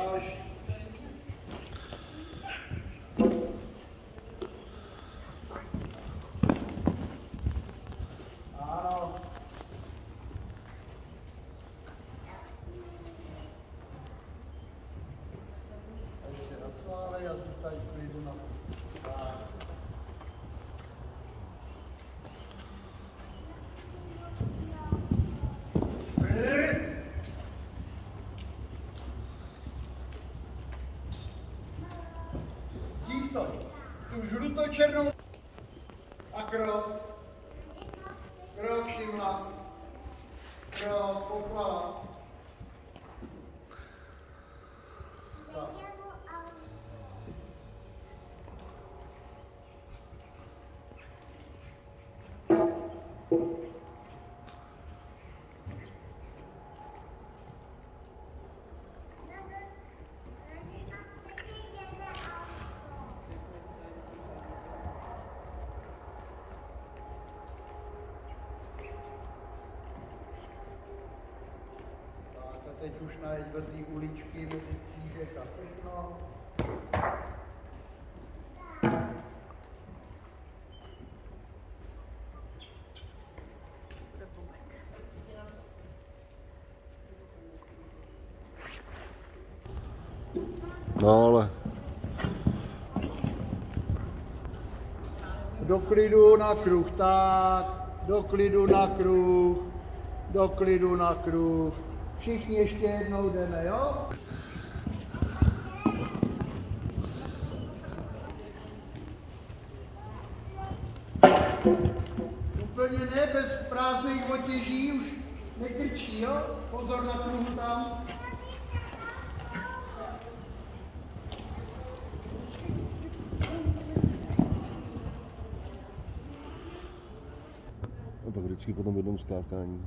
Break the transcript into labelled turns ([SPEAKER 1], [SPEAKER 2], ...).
[SPEAKER 1] Další. Ano. A ještě nacválej a zůstaň v klidu na Tímto, tu žluto-černou a krok. Krok všimla. Krok, pochvala. Teď už najít vedlý uličky mezi křížek a všechno.
[SPEAKER 2] No ale
[SPEAKER 1] Do klidu na kruh, tak. Do klidu na kruh. Do klidu na kruh. Všichni ještě jednou jdeme, jo? Úplně ne, bez prázdných otěží už nekrčí, jo? Pozor na kruhu tam.
[SPEAKER 2] no, pak vždycky potom v jednom skákání.